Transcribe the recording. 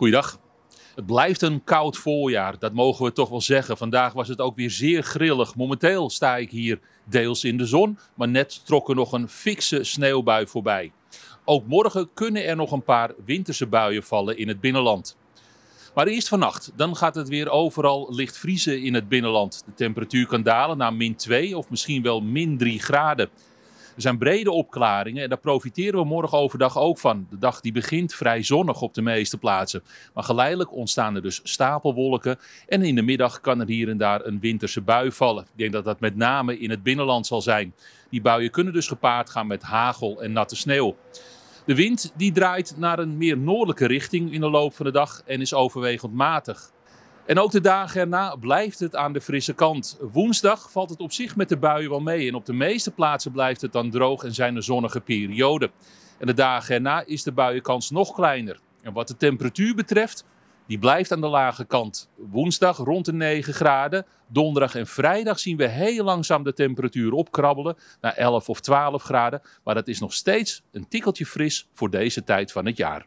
Goeiedag. Het blijft een koud voorjaar, dat mogen we toch wel zeggen. Vandaag was het ook weer zeer grillig. Momenteel sta ik hier deels in de zon, maar net trok er nog een fikse sneeuwbui voorbij. Ook morgen kunnen er nog een paar winterse buien vallen in het binnenland. Maar eerst vannacht, dan gaat het weer overal licht vriezen in het binnenland. De temperatuur kan dalen naar min 2 of misschien wel min 3 graden. Er zijn brede opklaringen en daar profiteren we morgen overdag ook van. De dag die begint vrij zonnig op de meeste plaatsen. Maar geleidelijk ontstaan er dus stapelwolken en in de middag kan er hier en daar een winterse bui vallen. Ik denk dat dat met name in het binnenland zal zijn. Die buien kunnen dus gepaard gaan met hagel en natte sneeuw. De wind die draait naar een meer noordelijke richting in de loop van de dag en is overwegend matig. En ook de dagen erna blijft het aan de frisse kant. Woensdag valt het op zich met de buien wel mee. En op de meeste plaatsen blijft het dan droog en zijn er zonnige perioden. En de dagen erna is de buienkans nog kleiner. En wat de temperatuur betreft, die blijft aan de lage kant. Woensdag rond de 9 graden. Donderdag en vrijdag zien we heel langzaam de temperatuur opkrabbelen naar 11 of 12 graden. Maar dat is nog steeds een tikkeltje fris voor deze tijd van het jaar.